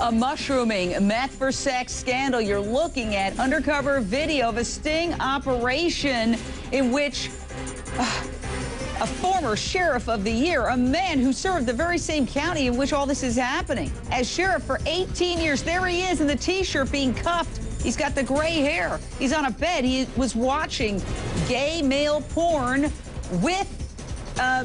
A mushrooming meth for sex scandal. You're looking at undercover video of a sting operation in which uh, a former sheriff of the year, a man who served the very same county in which all this is happening, as sheriff for 18 years. There he is in the t-shirt being cuffed. He's got the gray hair. He's on a bed. He was watching gay male porn with uh,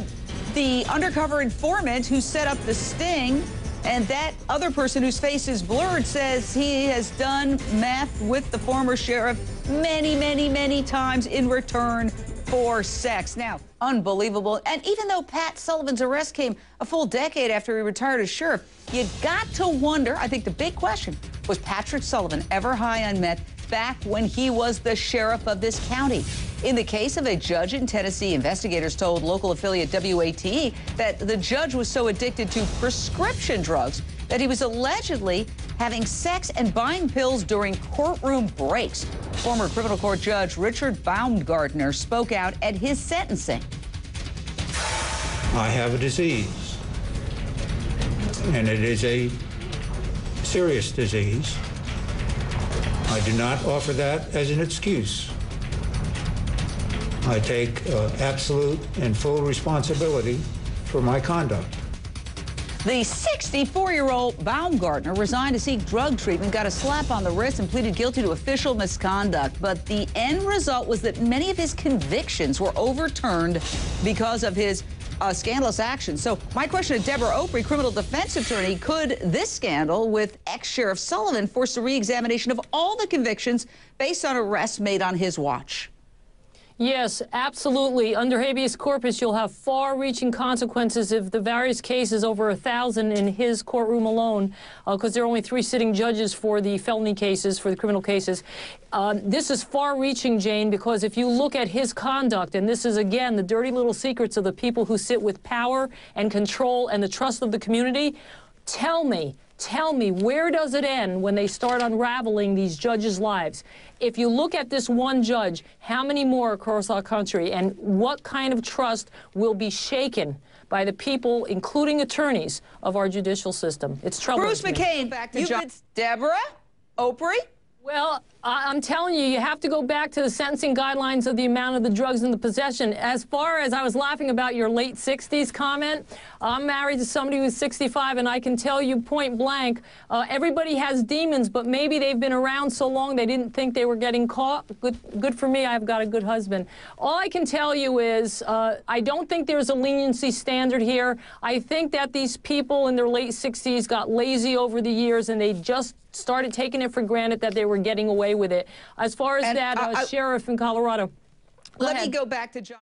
the undercover informant who set up the sting. And that other person whose face is blurred says he has done meth with the former sheriff many, many, many times in return for sex. Now, unbelievable. And even though Pat Sullivan's arrest came a full decade after he retired as sheriff, you got to wonder, I think the big question, was Patrick Sullivan ever high on meth back when he was the sheriff of this county? In the case of a judge in Tennessee, investigators told local affiliate WATE that the judge was so addicted to prescription drugs that he was allegedly having sex and buying pills during courtroom breaks. Former criminal court judge Richard Baumgartner spoke out at his sentencing. I have a disease, and it is a serious disease. I do not offer that as an excuse. I take uh, absolute and full responsibility for my conduct. The 64-year-old Baumgartner resigned to seek drug treatment, got a slap on the wrist, and pleaded guilty to official misconduct. But the end result was that many of his convictions were overturned because of his uh, scandalous actions. So my question to Debra Opri, criminal defense attorney, could this scandal with ex-Sheriff Sullivan force a re-examination of all the convictions based on arrests made on his watch? Yes, absolutely. Under habeas corpus, you'll have far-reaching consequences if the various cases, over a thousand in his courtroom alone, because uh, there are only three sitting judges for the felony cases, for the criminal cases. Uh, this is far-reaching, Jane, because if you look at his conduct, and this is, again, the dirty little secrets of the people who sit with power and control and the trust of the community, tell me, Tell me, where does it end when they start unraveling these judges' lives? If you look at this one judge, how many more across our country, and what kind of trust will be shaken by the people, including attorneys, of our judicial system? It's troubling. Bruce McCain, back to John. Debra, Opri. Well, I'm telling you, you have to go back to the sentencing guidelines of the amount of the drugs in the possession. As far as I was laughing about your late 60s comment, I'm married to somebody who's 65, and I can tell you point blank, uh, everybody has demons, but maybe they've been around so long they didn't think they were getting caught. Good, good for me, I've got a good husband. All I can tell you is uh, I don't think there's a leniency standard here. I think that these people in their late 60s got lazy over the years, and they just started taking it for granted that they were getting away with it. As far as and that uh, I, sheriff in Colorado. Let ahead. me go back to John.